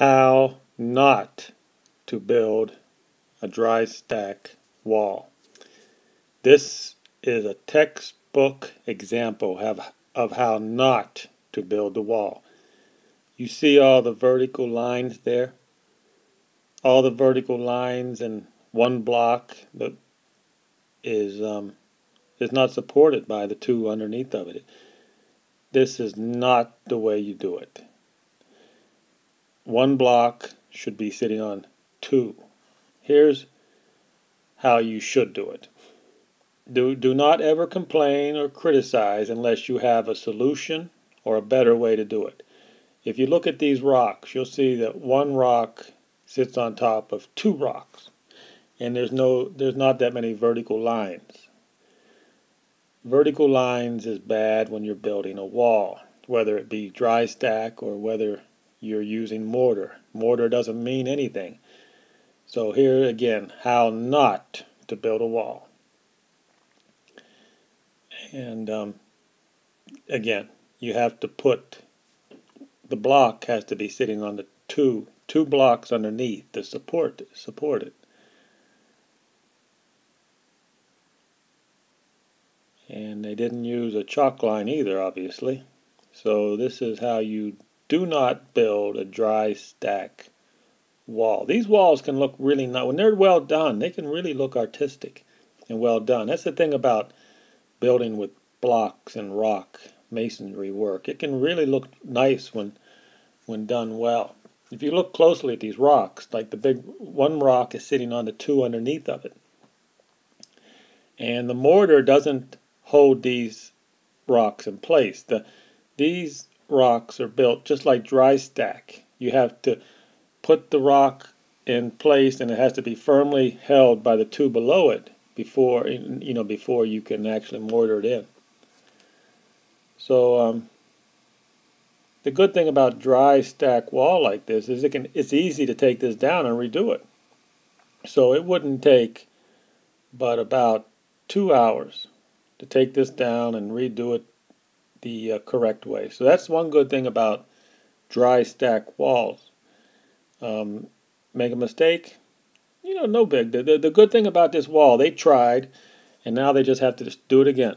how not to build a dry stack wall. This is a textbook example of, of how not to build the wall. You see all the vertical lines there? All the vertical lines in one block that is um, is not supported by the two underneath of it. This is not the way you do it one block should be sitting on two. Here's how you should do it. Do, do not ever complain or criticize unless you have a solution or a better way to do it. If you look at these rocks, you'll see that one rock sits on top of two rocks. And there's no there's not that many vertical lines. Vertical lines is bad when you're building a wall, whether it be dry stack or whether you're using mortar. Mortar doesn't mean anything. So here again, how not to build a wall. And um, again, you have to put, the block has to be sitting on the two, two blocks underneath to support, support it. And they didn't use a chalk line either, obviously. So this is how you do not build a dry stack wall. These walls can look really nice. When they're well done, they can really look artistic and well done. That's the thing about building with blocks and rock masonry work. It can really look nice when when done well. If you look closely at these rocks, like the big one rock is sitting on the two underneath of it. And the mortar doesn't hold these rocks in place. The these rocks are built just like dry stack. You have to put the rock in place and it has to be firmly held by the two below it before you know before you can actually mortar it in. So um, the good thing about dry stack wall like this is it can it's easy to take this down and redo it. So it wouldn't take but about two hours to take this down and redo it the uh, correct way. So that's one good thing about dry stack walls. Um, make a mistake, you know, no big. The, the, the good thing about this wall, they tried, and now they just have to just do it again.